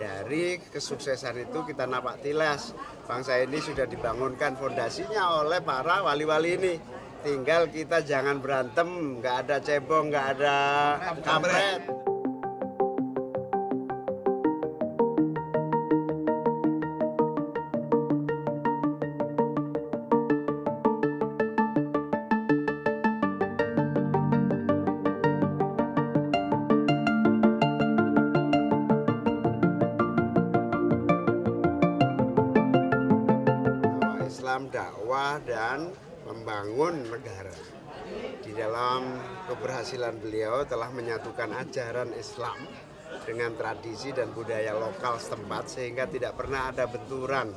Dari kesuksesan itu kita napak tilas bangsa ini sudah dibangunkan fondasinya oleh para wali-wali ini. Tinggal kita jangan berantem, nggak ada cebong, nggak ada kampret. Islam dakwah dan membangun negara. Di dalam keberhasilan beliau telah menyatukan ajaran Islam dengan tradisi dan budaya lokal setempat sehingga tidak pernah ada benturan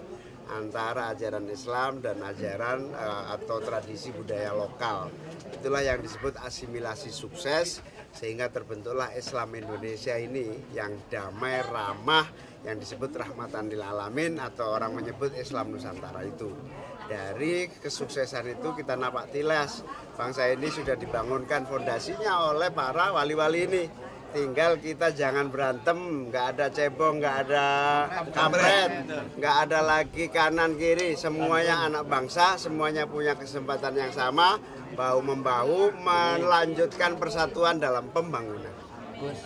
antara ajaran Islam dan ajaran uh, atau tradisi budaya lokal. Itulah yang disebut asimilasi sukses sehingga terbentuklah Islam Indonesia ini yang damai, ramah, yang disebut rahmatan lil alamin atau orang menyebut Islam Nusantara itu. Dari kesuksesan itu kita napak tilas bangsa ini sudah dibangunkan fondasinya oleh para wali-wali ini tinggal kita jangan berantem nggak ada cebong nggak ada kampret nggak ada lagi kanan kiri semuanya anak bangsa semuanya punya kesempatan yang sama bahu membahu melanjutkan persatuan dalam pembangunan Gus,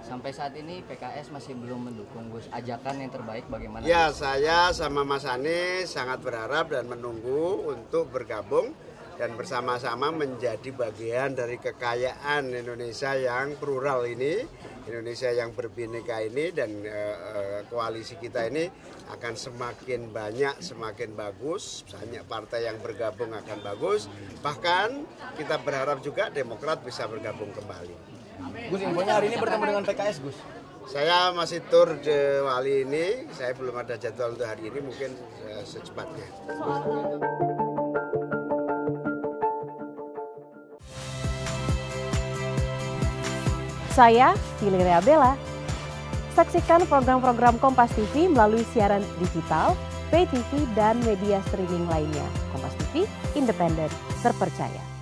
sampai saat ini PKS masih belum mendukung Gus. Ajakan yang terbaik bagaimana? ya saya sama Mas Anies sangat berharap dan menunggu untuk bergabung dan bersama-sama menjadi bagian dari kekayaan Indonesia yang plural ini, Indonesia yang berbineka ini dan uh, koalisi kita ini akan semakin banyak, semakin bagus, banyak partai yang bergabung akan bagus. Bahkan kita berharap juga Demokrat bisa bergabung kembali. Gus, infonya hari ini bertemu dengan PKS, Gus. Saya masih tur di Wali ini, saya belum ada jadwal untuk hari ini, mungkin uh, secepatnya. Saya Valeria Bella. Saksikan program-program Kompas TV melalui siaran digital, pay TV, dan media streaming lainnya. Kompas TV, independen, terpercaya.